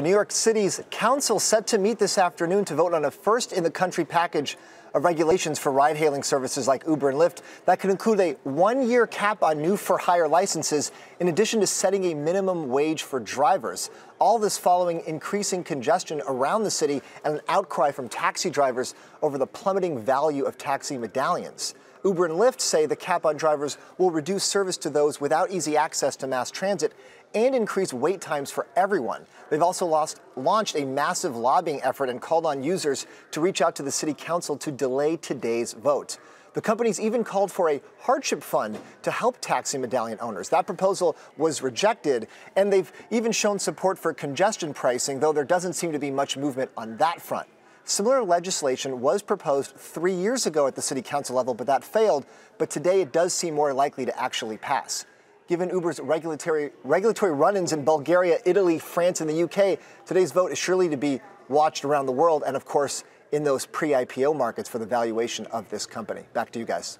New York City's council set to meet this afternoon to vote on a first in the country package of regulations for ride hailing services like Uber and Lyft that could include a one year cap on new for hire licenses, in addition to setting a minimum wage for drivers. All this following increasing congestion around the city and an outcry from taxi drivers over the plummeting value of taxi medallions. Uber and Lyft say the cap on drivers will reduce service to those without easy access to mass transit and increase wait times for everyone. They've also lost, launched a massive lobbying effort and called on users to reach out to the city council to delay today's vote. The companies even called for a hardship fund to help taxi medallion owners. That proposal was rejected, and they've even shown support for congestion pricing, though there doesn't seem to be much movement on that front. Similar legislation was proposed three years ago at the city council level, but that failed. But today it does seem more likely to actually pass. Given Uber's regulatory, regulatory run ins in Bulgaria, Italy, France, and the UK, today's vote is surely to be watched around the world and, of course, in those pre IPO markets for the valuation of this company. Back to you guys.